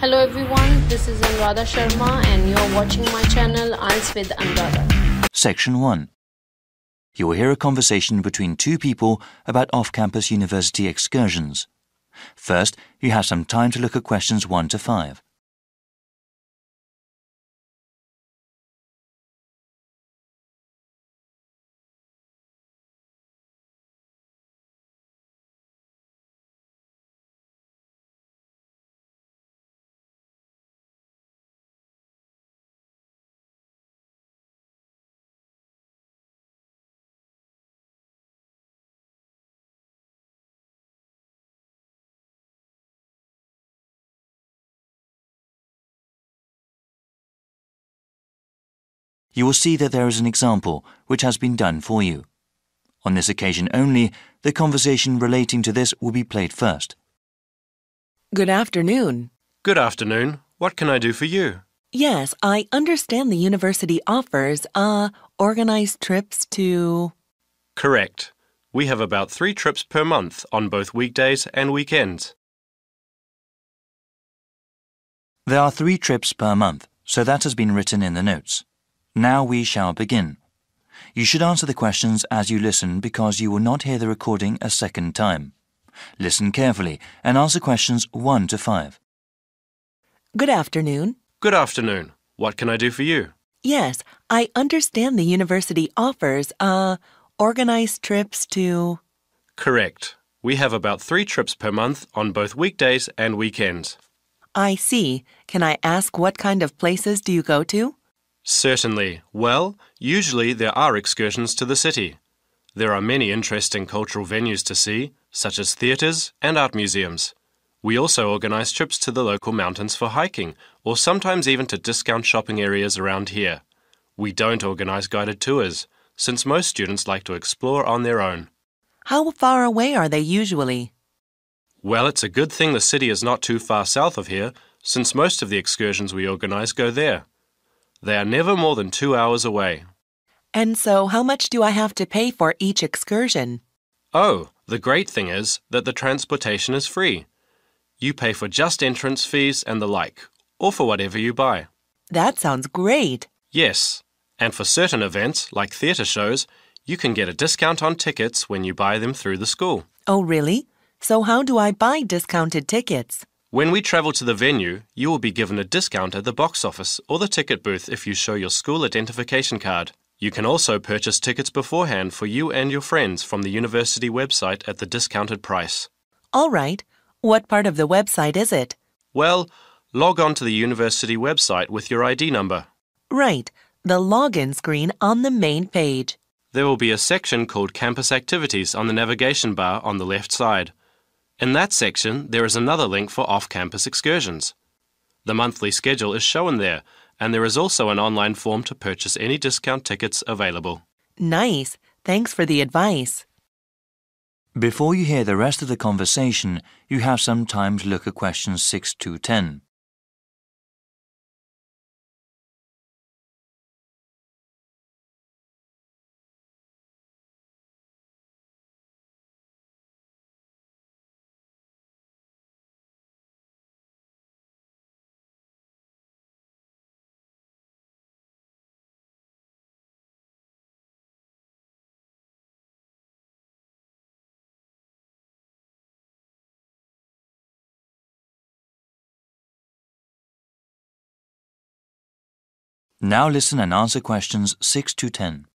Hello everyone, this is Anuradha Sharma and you're watching my channel IELTS with Anuradha. Section 1. You will hear a conversation between two people about off campus university excursions. First, you have some time to look at questions 1 to 5. You will see that there is an example which has been done for you. On this occasion only, the conversation relating to this will be played first. Good afternoon. Good afternoon. What can I do for you? Yes, I understand the university offers, uh, organized trips to. Correct. We have about three trips per month on both weekdays and weekends. There are three trips per month, so that has been written in the notes. Now we shall begin. You should answer the questions as you listen because you will not hear the recording a second time. Listen carefully and answer questions 1 to 5. Good afternoon. Good afternoon. What can I do for you? Yes, I understand the university offers, uh, organized trips to. Correct. We have about three trips per month on both weekdays and weekends. I see. Can I ask what kind of places do you go to? Certainly. Well, usually there are excursions to the city. There are many interesting cultural venues to see, such as theatres and art museums. We also organise trips to the local mountains for hiking, or sometimes even to discount shopping areas around here. We don't organise guided tours, since most students like to explore on their own. How far away are they usually? Well, it's a good thing the city is not too far south of here, since most of the excursions we organise go there. They are never more than two hours away. And so, how much do I have to pay for each excursion? Oh, the great thing is that the transportation is free. You pay for just entrance fees and the like, or for whatever you buy. That sounds great. Yes, and for certain events, like theatre shows, you can get a discount on tickets when you buy them through the school. Oh, really? So, how do I buy discounted tickets? When we travel to the venue, you will be given a discount at the box office or the ticket booth if you show your school identification card. You can also purchase tickets beforehand for you and your friends from the university website at the discounted price. All right. What part of the website is it? Well, log on to the university website with your ID number. Right. The login screen on the main page. There will be a section called Campus Activities on the navigation bar on the left side. In that section, there is another link for off campus excursions. The monthly schedule is shown there, and there is also an online form to purchase any discount tickets available. Nice. Thanks for the advice. Before you hear the rest of the conversation, you have some time to look at questions 6 to 10. Now listen and answer questions 6 to 10.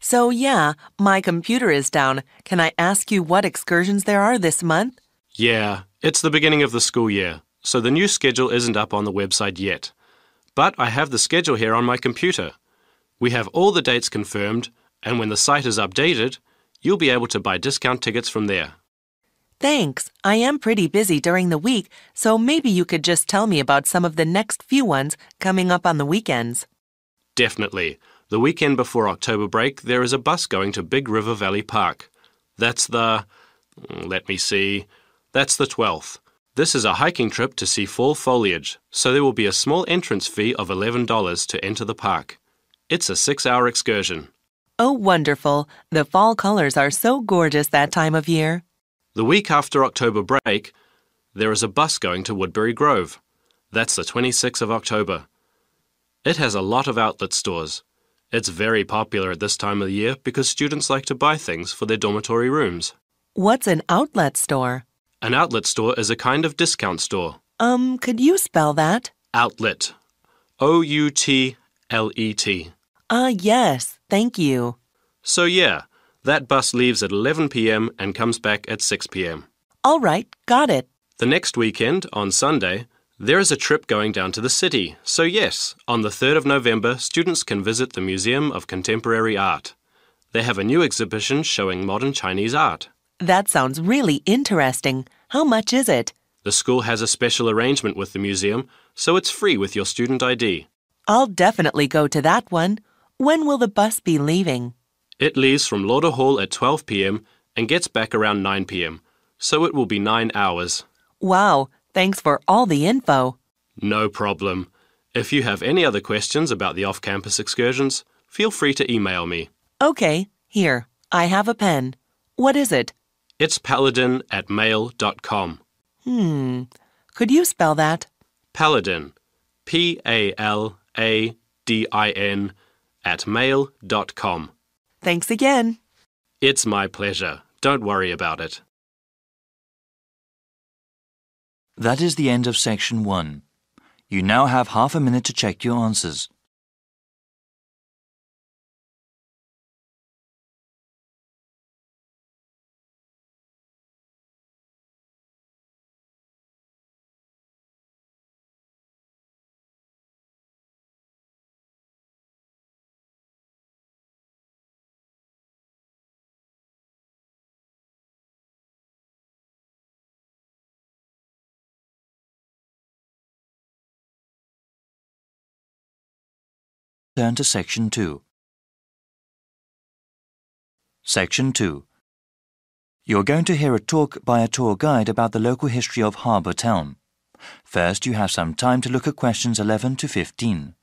So, yeah, my computer is down. Can I ask you what excursions there are this month? Yeah, it's the beginning of the school year, so the new schedule isn't up on the website yet. But I have the schedule here on my computer. We have all the dates confirmed, and when the site is updated, you'll be able to buy discount tickets from there. Thanks. I am pretty busy during the week, so maybe you could just tell me about some of the next few ones coming up on the weekends. Definitely. The weekend before October break, there is a bus going to Big River Valley Park. That's the. Mm, let me see. That's the 12th. This is a hiking trip to see fall foliage, so there will be a small entrance fee of $11 to enter the park. It's a six hour excursion. Oh, wonderful. The fall colors are so gorgeous that time of year. The week after October break, there is a bus going to Woodbury Grove. That's the 26th of October. It has a lot of outlet stores. It's very popular at this time of the year because students like to buy things for their dormitory rooms. What's an outlet store? An outlet store is a kind of discount store. Um, could you spell that? Outlet. O U T L E T. Ah, yes, thank you. So, yeah, that bus leaves at 11 pm and comes back at 6 pm. All right, got it. The next weekend, on Sunday, there is a trip going down to the city. So, yes, on the 3rd of November, students can visit the Museum of Contemporary Art. They have a new exhibition showing modern Chinese art. That sounds really interesting. How much is it? The school has a special arrangement with the museum, so it's free with your student ID. I'll definitely go to that one. When will the bus be leaving? It leaves from Lauder Hall at 12 pm and gets back around 9 pm, so it will be 9 hours. Wow, thanks for all the info. No problem. If you have any other questions about the off campus excursions, feel free to email me. Okay, here, I have a pen. What is it? It's paladin at mail.com. Hmm, could you spell that? Paladin. P A L A D I N at mail.com. Thanks again. It's my pleasure. Don't worry about it. That is the end of section 1. You now have half a minute to check your answers. Turn to section 2. Section 2. You're going to hear a talk by a tour guide about the local history of Harbour Town. First, you have some time to look at questions 11 to 15.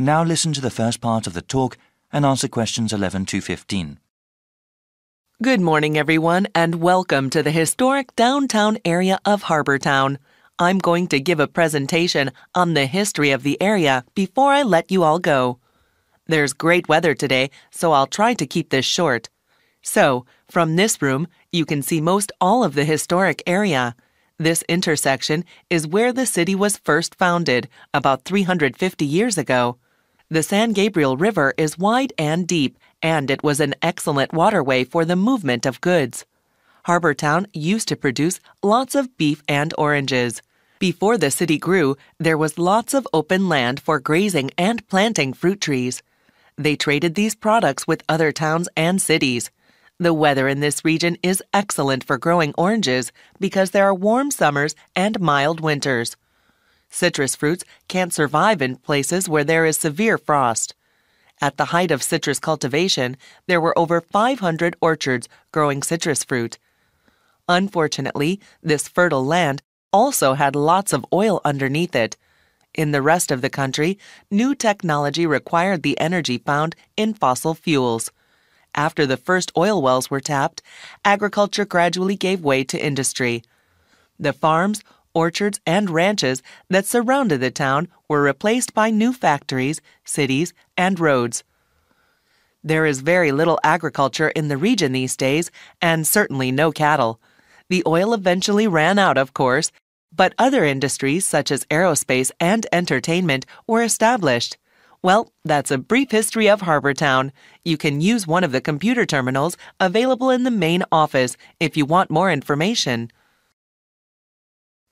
Now listen to the first part of the talk and answer questions 11 to 15. Good morning, everyone, and welcome to the historic downtown area of Harbortown. I'm going to give a presentation on the history of the area before I let you all go. There's great weather today, so I'll try to keep this short. So, from this room, you can see most all of the historic area. This intersection is where the city was first founded, about 350 years ago. The San Gabriel River is wide and deep, and it was an excellent waterway for the movement of goods. Harbortown used to produce lots of beef and oranges. Before the city grew, there was lots of open land for grazing and planting fruit trees. They traded these products with other towns and cities. The weather in this region is excellent for growing oranges because there are warm summers and mild winters. Citrus fruits can't survive in places where there is severe frost. At the height of citrus cultivation, there were over 500 orchards growing citrus fruit. Unfortunately, this fertile land also had lots of oil underneath it. In the rest of the country, new technology required the energy found in fossil fuels. After the first oil wells were tapped, agriculture gradually gave way to industry. The farms, orchards, and ranches that surrounded the town were replaced by new factories, cities, and roads. There is very little agriculture in the region these days, and certainly no cattle. The oil eventually ran out, of course, but other industries such as aerospace and entertainment were established. Well, that's a brief history of Harbour Town. You can use one of the computer terminals available in the main office if you want more information.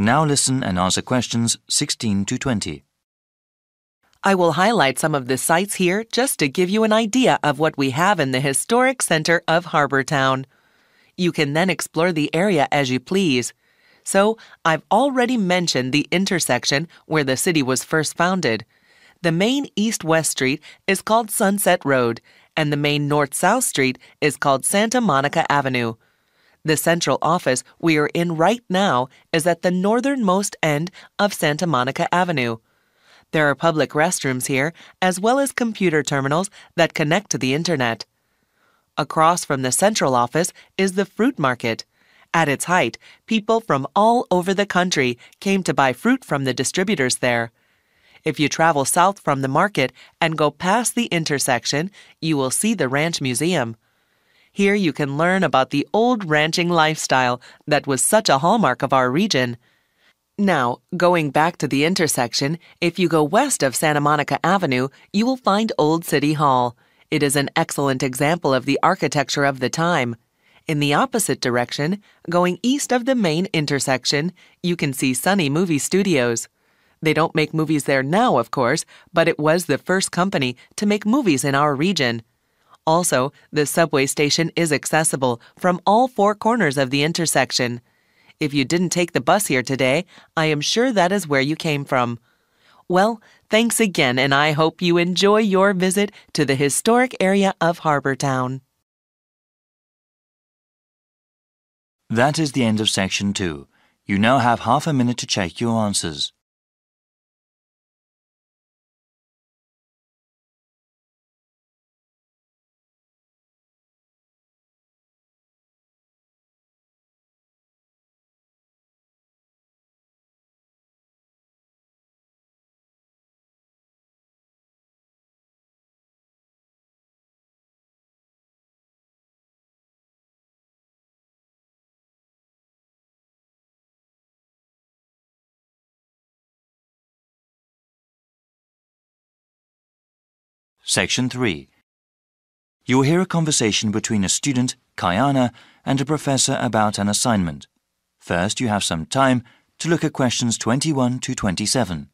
Now listen and answer questions 16 to 20. I will highlight some of the sites here just to give you an idea of what we have in the historic center of Harbortown. You can then explore the area as you please. So, I've already mentioned the intersection where the city was first founded. The main east west street is called Sunset Road, and the main north south street is called Santa Monica Avenue. The central office we are in right now is at the northernmost end of Santa Monica Avenue. There are public restrooms here, as well as computer terminals that connect to the internet. Across from the central office is the fruit market. At its height, people from all over the country came to buy fruit from the distributors there. If you travel south from the market and go past the intersection, you will see the Ranch Museum. Here you can learn about the old ranching lifestyle that was such a hallmark of our region. Now, going back to the intersection, if you go west of Santa Monica Avenue, you will find Old City Hall. It is an excellent example of the architecture of the time. In the opposite direction, going east of the main intersection, you can see Sunny Movie Studios. They don't make movies there now, of course, but it was the first company to make movies in our region. Also, the subway station is accessible from all four corners of the intersection. If you didn't take the bus here today, I am sure that is where you came from. Well, thanks again, and I hope you enjoy your visit to the historic area of Harbortown. That is the end of section 2. You now have half a minute to check your answers. Section 3. You will hear a conversation between a student, Kayana, and a professor about an assignment. First, you have some time to look at questions 21 to 27.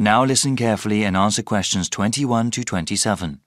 Now listen carefully and answer questions 21 to 27.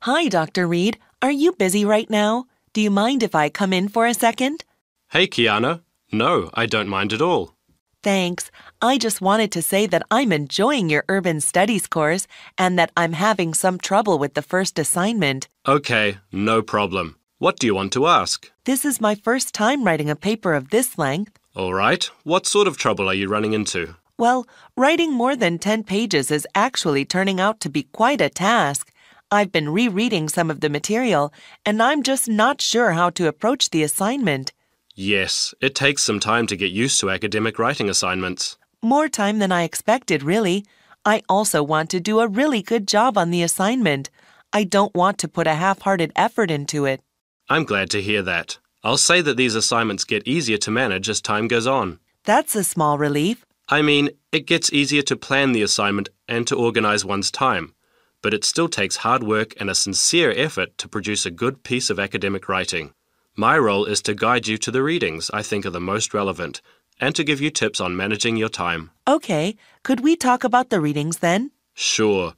Hi, Dr. Reed. Are you busy right now? Do you mind if I come in for a second? Hey, Kiana. No, I don't mind at all. Thanks. I just wanted to say that I'm enjoying your urban studies course and that I'm having some trouble with the first assignment. Okay, no problem. What do you want to ask? This is my first time writing a paper of this length. All right, what sort of trouble are you running into? Well, writing more than 10 pages is actually turning out to be quite a task. I've been rereading some of the material, and I'm just not sure how to approach the assignment. Yes, it takes some time to get used to academic writing assignments. More time than I expected, really. I also want to do a really good job on the assignment. I don't want to put a half hearted effort into it. I'm glad to hear that. I'll say that these assignments get easier to manage as time goes on. That's a small relief. I mean, it gets easier to plan the assignment and to organize one's time, but it still takes hard work and a sincere effort to produce a good piece of academic writing. My role is to guide you to the readings I think are the most relevant and to give you tips on managing your time. Okay, could we talk about the readings then? Sure,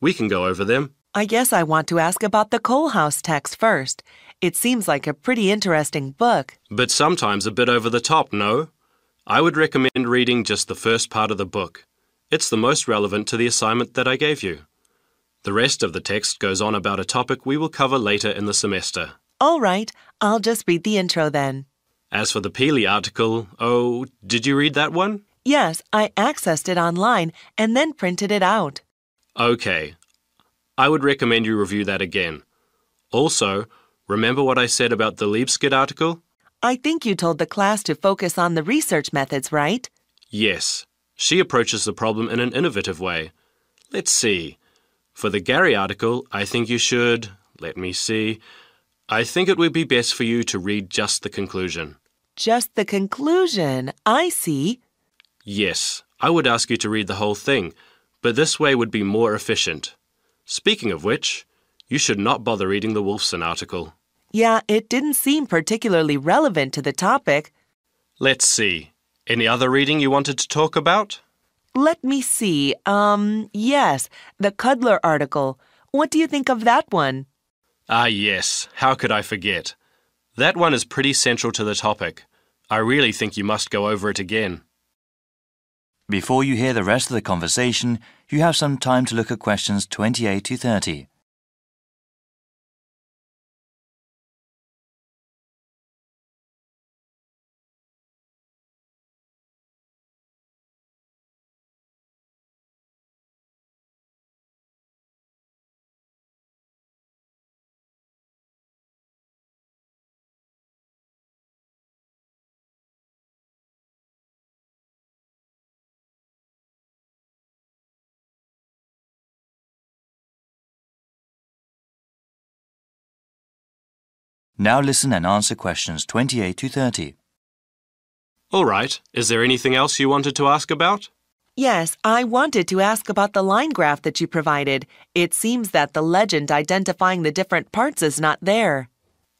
we can go over them. I guess I want to ask about the Coal House text first. It seems like a pretty interesting book. But sometimes a bit over the top, no? I would recommend reading just the first part of the book. It's the most relevant to the assignment that I gave you. The rest of the text goes on about a topic we will cover later in the semester. All right, I'll just read the intro then. As for the Peely article, oh, did you read that one? Yes, I accessed it online and then printed it out. Okay. I would recommend you review that again. Also, Remember what I said about the Liebskid article? I think you told the class to focus on the research methods, right? Yes. She approaches the problem in an innovative way. Let's see. For the Gary article, I think you should. Let me see. I think it would be best for you to read just the conclusion. Just the conclusion. I see. Yes, I would ask you to read the whole thing, but this way would be more efficient. Speaking of which, you should not bother reading the Wolfson article. Yeah, it didn't seem particularly relevant to the topic. Let's see. Any other reading you wanted to talk about? Let me see. Um, yes, the Cuddler article. What do you think of that one? Ah, yes. How could I forget? That one is pretty central to the topic. I really think you must go over it again. Before you hear the rest of the conversation, you have some time to look at questions 28 to 30. Now listen and answer questions 28 to 30. All right. Is there anything else you wanted to ask about? Yes, I wanted to ask about the line graph that you provided. It seems that the legend identifying the different parts is not there.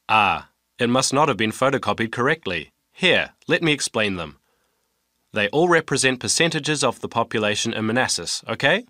Ah, it must not have been photocopied correctly. Here, let me explain them. They all represent percentages of the population in Manassas, okay?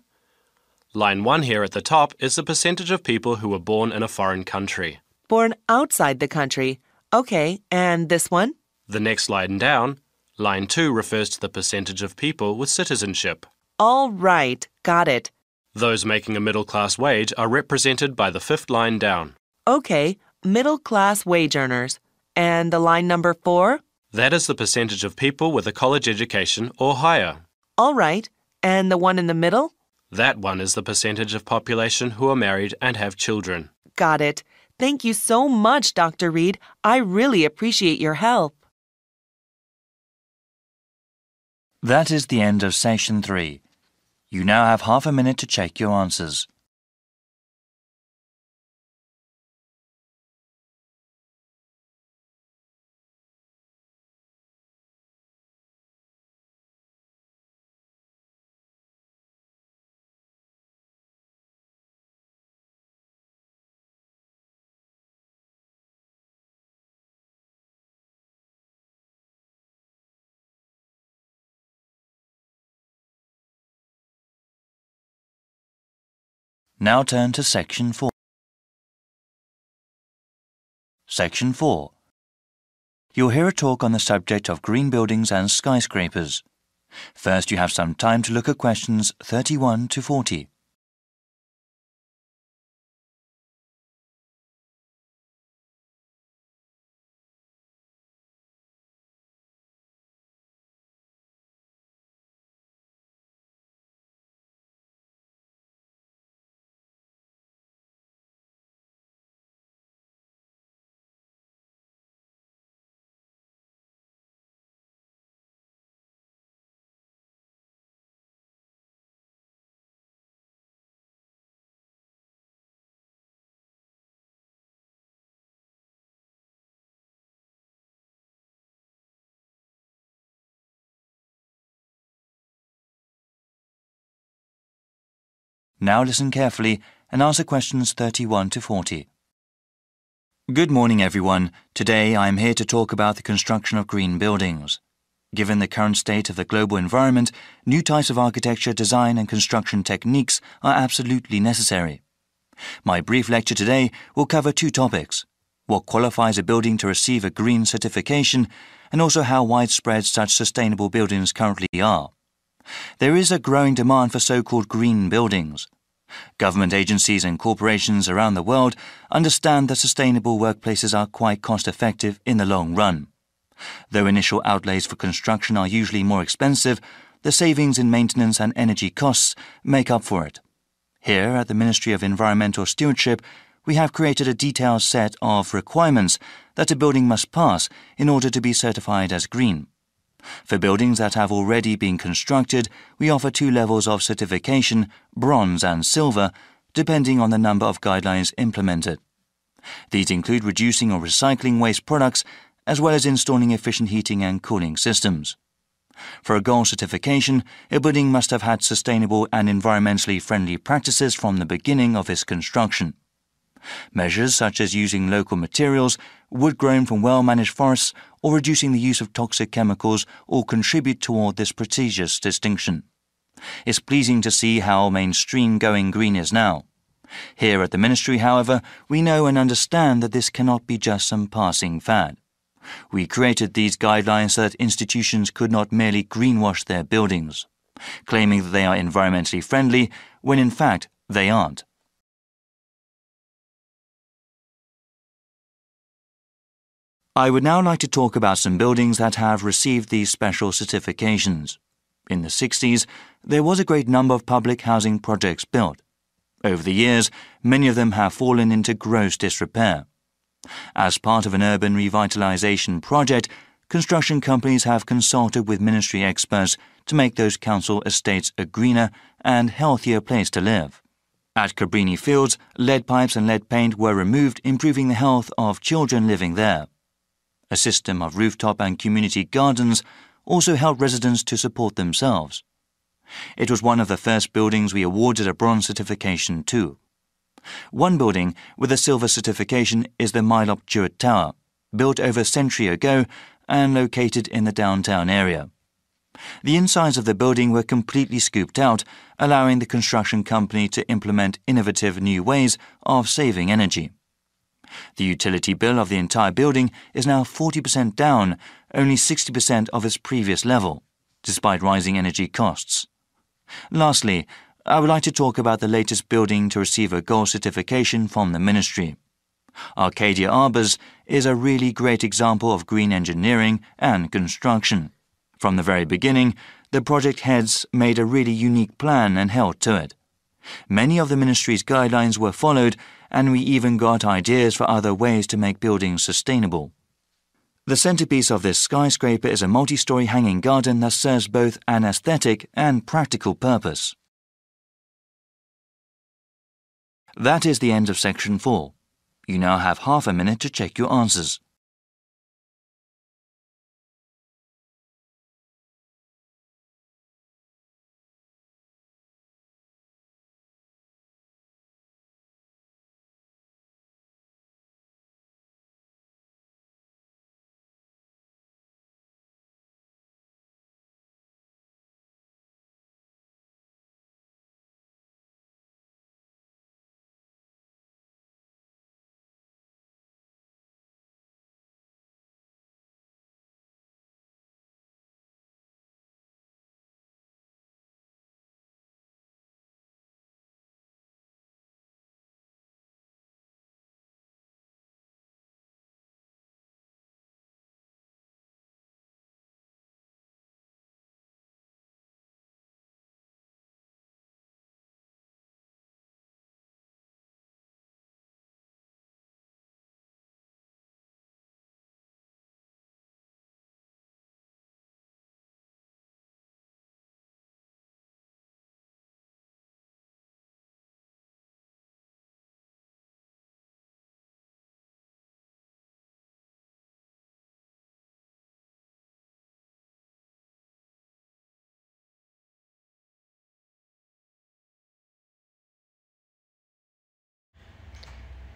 Line 1 here at the top is the percentage of people who were born in a foreign country. Born outside the country. Okay, and this one? The next line down, line 2 refers to the percentage of people with citizenship. All right, got it. Those making a middle class wage are represented by the fifth line down. Okay, middle class wage earners. And the line number four? That is the percentage of people with a college education or higher. All right, and the one in the middle? That one is the percentage of population who are married and have children. Got it. Thank you so much, Dr. Reed. I really appreciate your help. That is the end of session 3. You now have half a minute to check your answers. Now turn to section 4. Section 4. You'll hear a talk on the subject of green buildings and skyscrapers. First, you have some time to look at questions 31 to 40. Now listen carefully and answer questions 31 to 40. Good morning, everyone. Today I am here to talk about the construction of green buildings. Given the current state of the global environment, new types of architecture, design, and construction techniques are absolutely necessary. My brief lecture today will cover two topics what qualifies a building to receive a green certification, and also how widespread such sustainable buildings currently are. There is a growing demand for so called green buildings. Government agencies and corporations around the world understand that sustainable workplaces are quite cost effective in the long run. Though initial outlays for construction are usually more expensive, the savings in maintenance and energy costs make up for it. Here at the Ministry of Environmental Stewardship, we have created a detailed set of requirements that a building must pass in order to be certified as green. For buildings that have already been constructed, we offer two levels of certification, bronze and silver, depending on the number of guidelines implemented. These include reducing or recycling waste products, as well as installing efficient heating and cooling systems. For a gold certification, a building must have had sustainable and environmentally friendly practices from the beginning of its construction. Measures such as using local materials, wood grown from well managed forests, or reducing the use of toxic chemicals all contribute toward this prestigious distinction. It's pleasing to see how mainstream going green is now. Here at the Ministry, however, we know and understand that this cannot be just some passing fad. We created these guidelines so that institutions could not merely greenwash their buildings, claiming that they are environmentally friendly when in fact they aren't. I would now like to talk about some buildings that have received these special certifications. In the 60s, there was a great number of public housing projects built. Over the years, many of them have fallen into gross disrepair. As part of an urban revitalization project, construction companies have consulted with ministry experts to make those council estates a greener and healthier place to live. At Cabrini Fields, lead pipes and lead paint were removed, improving the health of children living there. A system of rooftop and community gardens also helped residents to support themselves. It was one of the first buildings we awarded a bronze certification to. One building with a silver certification is the Mylop Jewett Tower, built over a century ago and located in the downtown area. The insides of the building were completely scooped out, allowing the construction company to implement innovative new ways of saving energy. The utility bill of the entire building is now 40% down, only 60% of its previous level, despite rising energy costs. Lastly, I would like to talk about the latest building to receive a gold certification from the ministry. Arcadia Arbors is a really great example of green engineering and construction. From the very beginning, the project heads made a really unique plan and held to it. Many of the ministry's guidelines were followed, and we even got ideas for other ways to make buildings sustainable. The centerpiece of this skyscraper is a multi story hanging garden that serves both an aesthetic and practical purpose. That is the end of section 4. You now have half a minute to check your answers.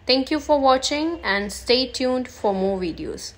Thank you for watching and stay tuned for more videos.